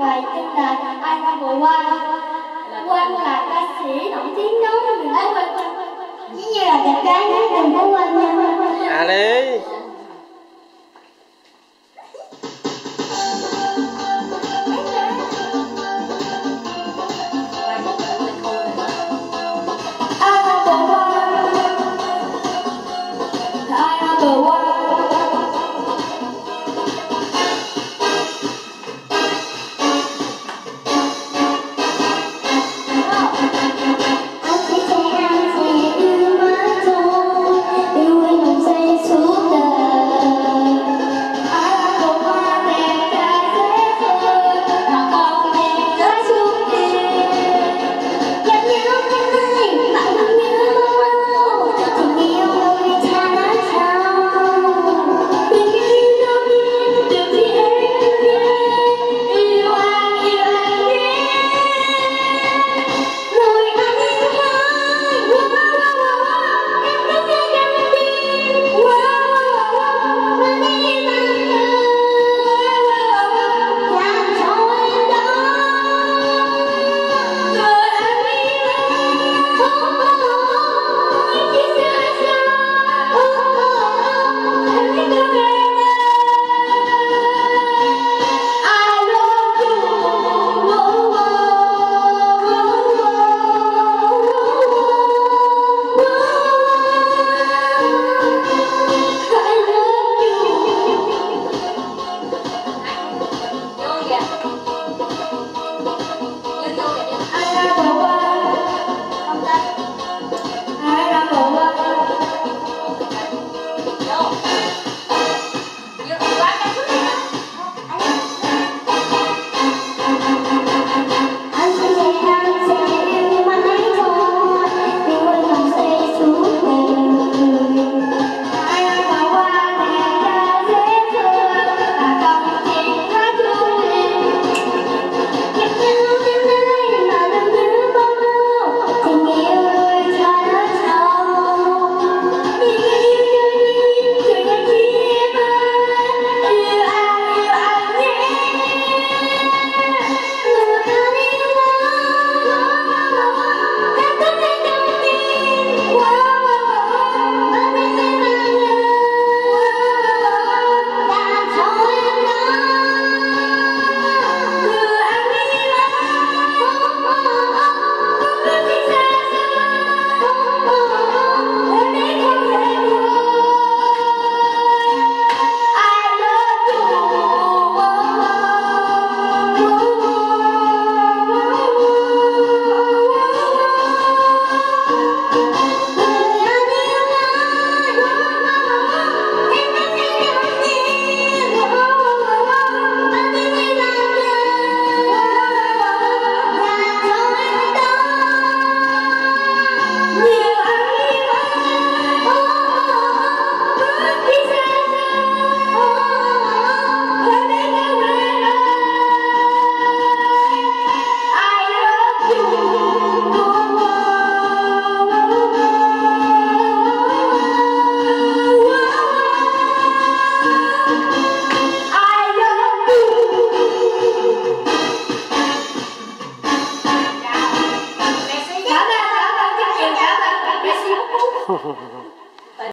ไว้ตั้งแต่อันบอกว่าวันหลักกษี